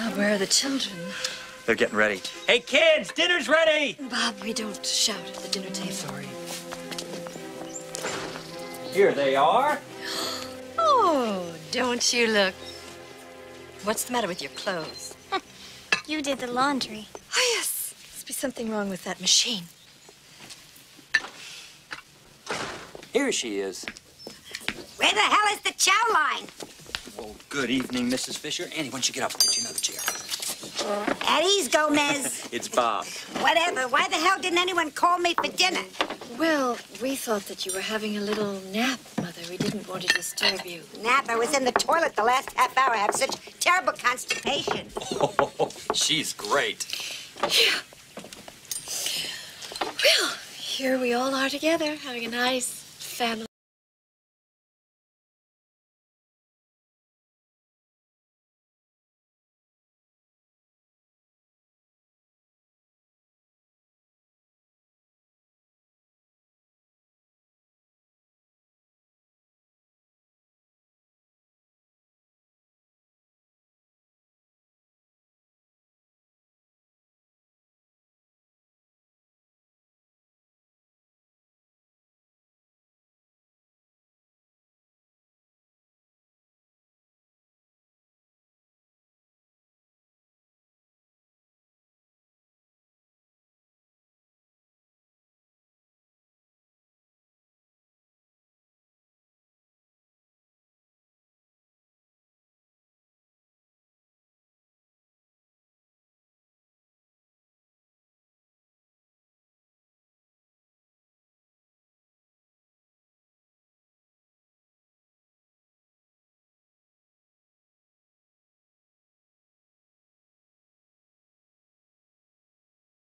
Ah, where are the children? They're getting ready. Hey, kids, dinner's ready! Bob, we don't shout at the dinner table. Sorry. Here they are. Oh, don't you look. What's the matter with your clothes? You did the laundry. Oh, yes. Must be something wrong with that machine. Here she is. Where the hell is the chow line? Well, good evening, Mrs. Fisher. Andy, why don't you get up and get you another chair? Uh, at ease, Gomez. It's Bob. Whatever. Why the hell didn't anyone call me for dinner? Well, we thought that you were having a little nap, Mother. We didn't want to disturb you. Nap, I was in the toilet the last half hour. I have such terrible constipation. Oh, she's great. Yeah. Well, here we all are together, having a nice family